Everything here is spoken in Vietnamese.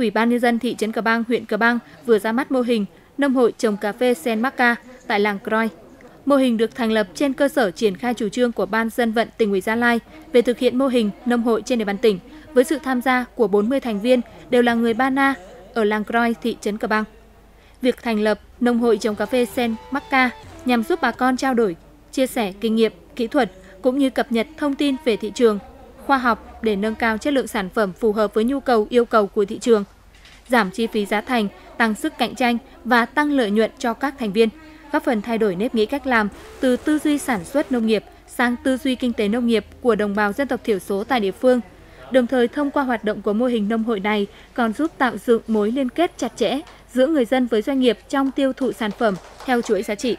Ủy ban nhân dân thị trấn Cờ Bang, huyện Cờ Bang vừa ra mắt mô hình nông hội trồng cà phê sen Macca tại làng Croy. Mô hình được thành lập trên cơ sở triển khai chủ trương của Ban dân vận tỉnh ủy Gia Lai về thực hiện mô hình nông hội trên địa bàn tỉnh với sự tham gia của 40 thành viên đều là người Ba Na ở làng Croy, thị trấn Cờ Bang. Việc thành lập nông hội trồng cà phê sen Macca nhằm giúp bà con trao đổi, chia sẻ kinh nghiệm, kỹ thuật cũng như cập nhật thông tin về thị trường, khoa học để nâng cao chất lượng sản phẩm phù hợp với nhu cầu yêu cầu của thị trường, giảm chi phí giá thành, tăng sức cạnh tranh và tăng lợi nhuận cho các thành viên, góp phần thay đổi nếp nghĩ cách làm từ tư duy sản xuất nông nghiệp sang tư duy kinh tế nông nghiệp của đồng bào dân tộc thiểu số tại địa phương. Đồng thời thông qua hoạt động của mô hình nông hội này còn giúp tạo dựng mối liên kết chặt chẽ giữa người dân với doanh nghiệp trong tiêu thụ sản phẩm theo chuỗi giá trị.